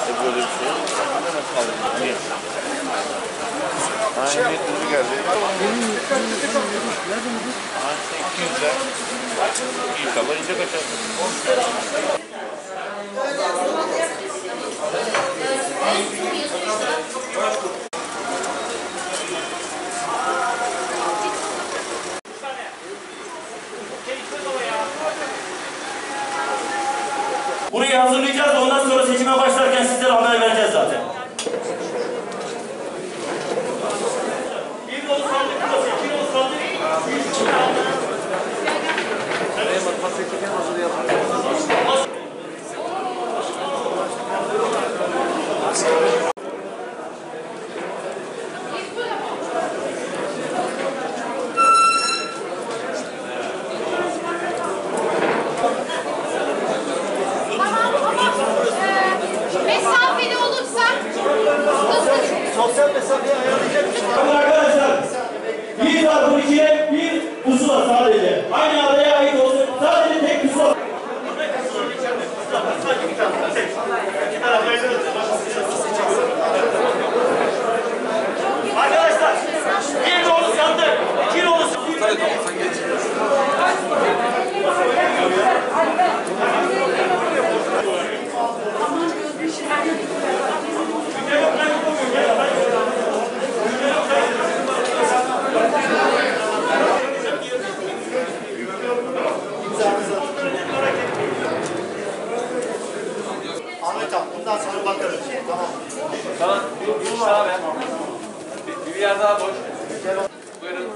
İşte böyle bir şey. Niye? Emniyet müdürü geldi. Ha, işte 200 lira. İnşallah ince kaçar. Burayı hazırlayacağız da ondan sonra seçime başlarken sizlere haber vereceğiz Tamam. Tamam. Bir, bir daha ver. Bir, bir yer daha boş. Buyurun.